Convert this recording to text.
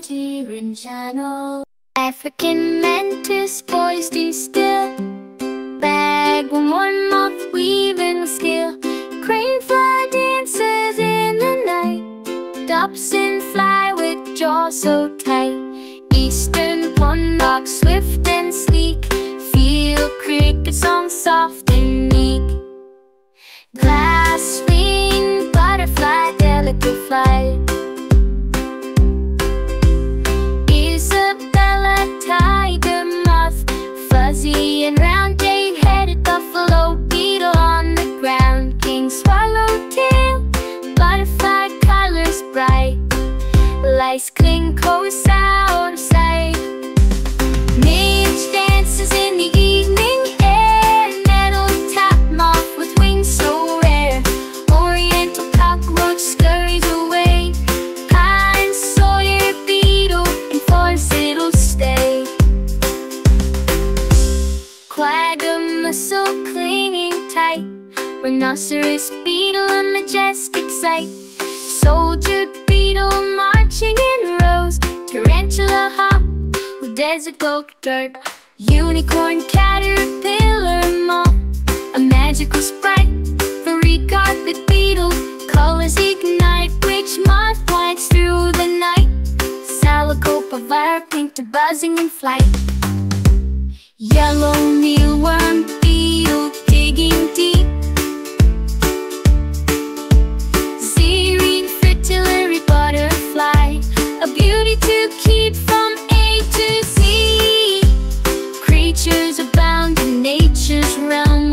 channel. African mantis poised to still. Bagworm one moth weaving skill. Crane fly dances in the night. Dobson fly with jaws so tight. Eastern pondhawk swift and sleek. Field cricket song soft and meek. Glass wing butterfly delicate flight. Lice cling out of sight. Midge dances in the evening air, nettle tap moth with wings so rare, oriental cockroach scurries away. Pine sawyer beetle in forest it'll stay. Quagga mussel clinging tight. Rhinoceros beetle a majestic sight. Soldier beetle marching in rows. Tarantula hawk with desert gold dirt. Unicorn caterpillar moth. A magical sprite. Furry carpet beetle. Colors ignite. Witch moth flies through the night. Xylocopa pink to buzzing in flight. Yellow to keep from A to Z. Creatures abound in nature's realm.